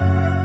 Oh.